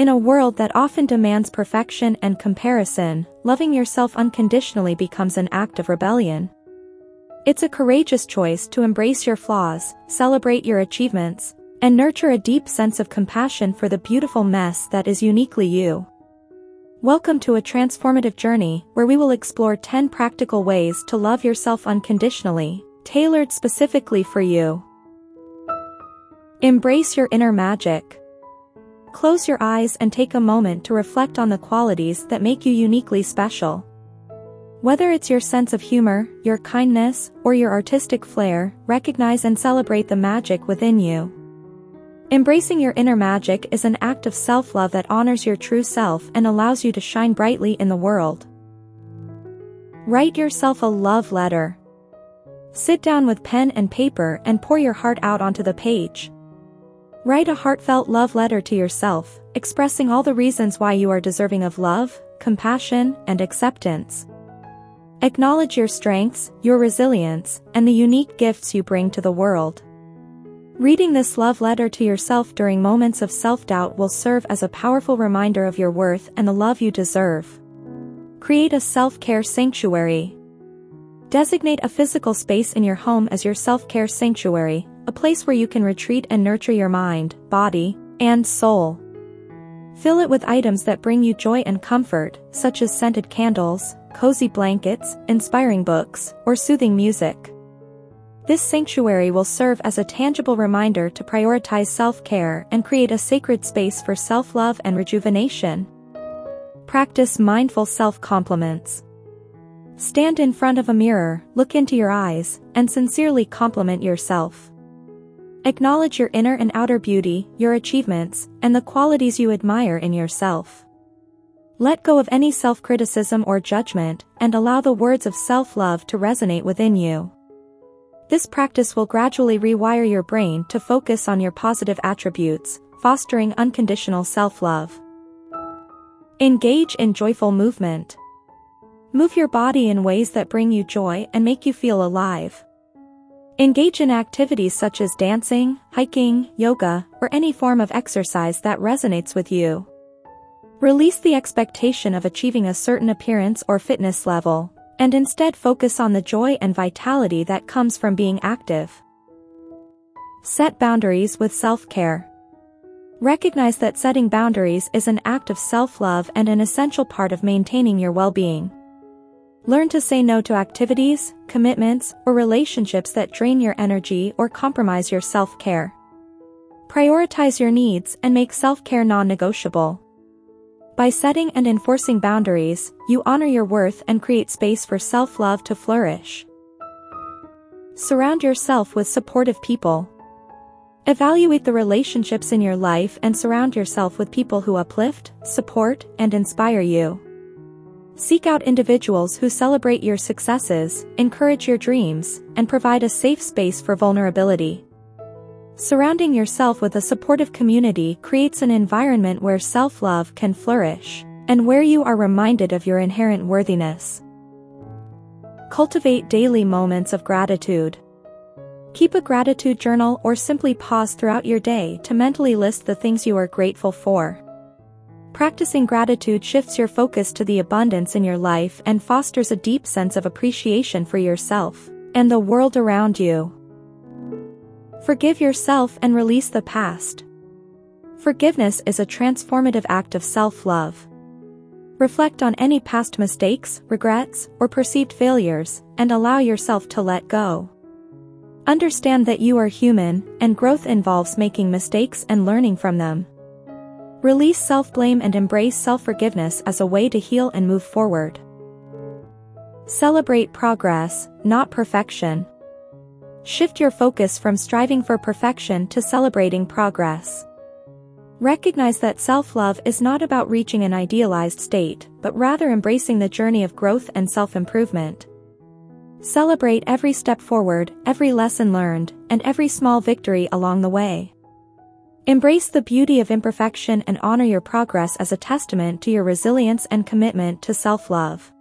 In a world that often demands perfection and comparison, loving yourself unconditionally becomes an act of rebellion. It's a courageous choice to embrace your flaws, celebrate your achievements, and nurture a deep sense of compassion for the beautiful mess that is uniquely you. Welcome to a transformative journey where we will explore 10 practical ways to love yourself unconditionally, tailored specifically for you. Embrace your inner magic. Close your eyes and take a moment to reflect on the qualities that make you uniquely special. Whether it's your sense of humor, your kindness, or your artistic flair, recognize and celebrate the magic within you. Embracing your inner magic is an act of self-love that honors your true self and allows you to shine brightly in the world. Write yourself a love letter. Sit down with pen and paper and pour your heart out onto the page. Write a heartfelt love letter to yourself, expressing all the reasons why you are deserving of love, compassion, and acceptance. Acknowledge your strengths, your resilience, and the unique gifts you bring to the world. Reading this love letter to yourself during moments of self-doubt will serve as a powerful reminder of your worth and the love you deserve. Create a self-care sanctuary. Designate a physical space in your home as your self-care sanctuary, a place where you can retreat and nurture your mind, body, and soul. Fill it with items that bring you joy and comfort, such as scented candles, cozy blankets, inspiring books, or soothing music. This sanctuary will serve as a tangible reminder to prioritize self-care and create a sacred space for self-love and rejuvenation. Practice mindful self-compliments. Stand in front of a mirror, look into your eyes, and sincerely compliment yourself. Acknowledge your inner and outer beauty, your achievements, and the qualities you admire in yourself. Let go of any self-criticism or judgment, and allow the words of self-love to resonate within you. This practice will gradually rewire your brain to focus on your positive attributes, fostering unconditional self-love. Engage in joyful movement. Move your body in ways that bring you joy and make you feel alive. Engage in activities such as dancing, hiking, yoga, or any form of exercise that resonates with you. Release the expectation of achieving a certain appearance or fitness level, and instead focus on the joy and vitality that comes from being active. Set boundaries with self-care. Recognize that setting boundaries is an act of self-love and an essential part of maintaining your well-being. Learn to say no to activities, commitments, or relationships that drain your energy or compromise your self-care. Prioritize your needs and make self-care non-negotiable. By setting and enforcing boundaries, you honor your worth and create space for self-love to flourish. Surround yourself with supportive people. Evaluate the relationships in your life and surround yourself with people who uplift, support, and inspire you. Seek out individuals who celebrate your successes, encourage your dreams, and provide a safe space for vulnerability. Surrounding yourself with a supportive community creates an environment where self-love can flourish, and where you are reminded of your inherent worthiness. Cultivate daily moments of gratitude. Keep a gratitude journal or simply pause throughout your day to mentally list the things you are grateful for. Practicing gratitude shifts your focus to the abundance in your life and fosters a deep sense of appreciation for yourself and the world around you. Forgive yourself and release the past. Forgiveness is a transformative act of self-love. Reflect on any past mistakes, regrets, or perceived failures, and allow yourself to let go. Understand that you are human, and growth involves making mistakes and learning from them. Release self-blame and embrace self-forgiveness as a way to heal and move forward. Celebrate progress, not perfection. Shift your focus from striving for perfection to celebrating progress. Recognize that self-love is not about reaching an idealized state, but rather embracing the journey of growth and self-improvement. Celebrate every step forward, every lesson learned, and every small victory along the way. Embrace the beauty of imperfection and honor your progress as a testament to your resilience and commitment to self-love.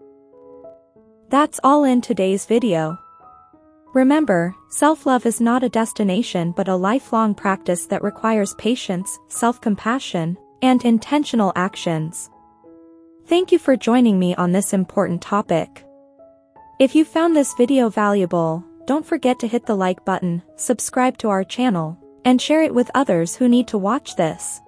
That's all in today's video. Remember, self-love is not a destination but a lifelong practice that requires patience, self-compassion, and intentional actions. Thank you for joining me on this important topic. If you found this video valuable, don't forget to hit the like button, subscribe to our channel, and share it with others who need to watch this.